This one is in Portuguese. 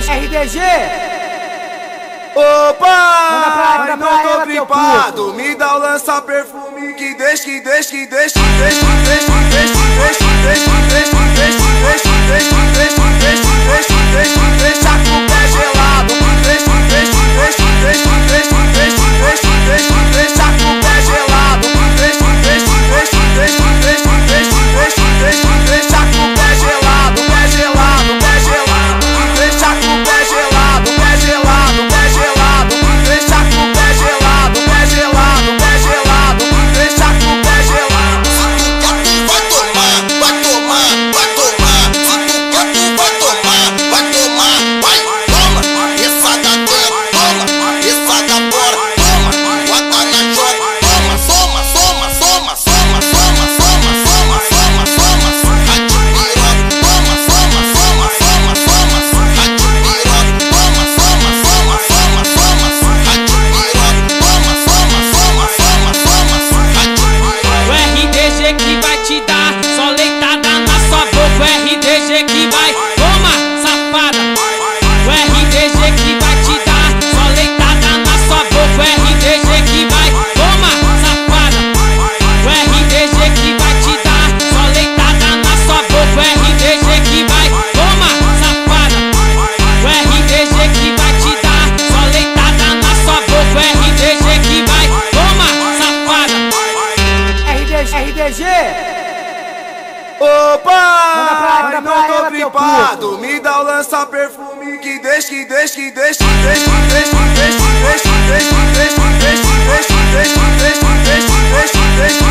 2 RDG Opa! Manda não tô gripado Me dá o lança perfume que deixa, que deixa, que deixa, que deixa, que deixa, que deixa, que deixa, que deixa, que deixa que vai te dar GG! Opa! Manda não tô gripado, me dá o lança perfume que deixa, que deixa, que deixa, que deixa, que deixa, que deixa, que deixa, que deixa, que deixa, que deixa, que deixa, que deixa, que deixa, que deixa, que deixa, que deixa,